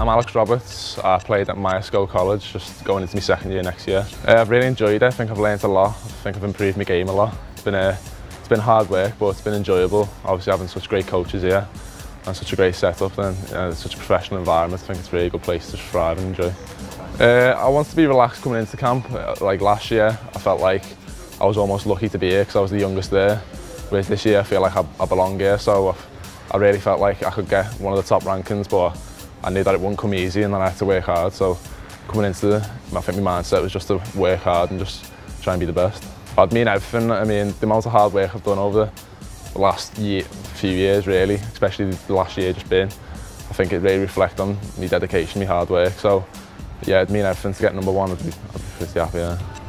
I'm Alex Roberts. I played at Myerscough College, just going into my second year next year. Uh, I've really enjoyed it. I think I've learned a lot. I think I've improved my game a lot. It's been, uh, it's been hard work, but it's been enjoyable. Obviously having such great coaches here and such a great setup and such a professional environment. I think it's a really good place to thrive and enjoy. Uh, I wanted to be relaxed coming into camp. Uh, like last year, I felt like I was almost lucky to be here because I was the youngest there. Whereas this year, I feel like I, I belong here, so I really felt like I could get one of the top rankings, but I knew that it wouldn't come easy and then I had to work hard. So coming into the, I think my mindset was just to work hard and just try and be the best. I'd mean everything. I mean, the amount of hard work I've done over the last year, few years, really, especially the last year just been, I think it really reflects on my dedication, my hard work. So yeah, it'd mean everything to get number one. I'd be, I'd be pretty happy. Yeah.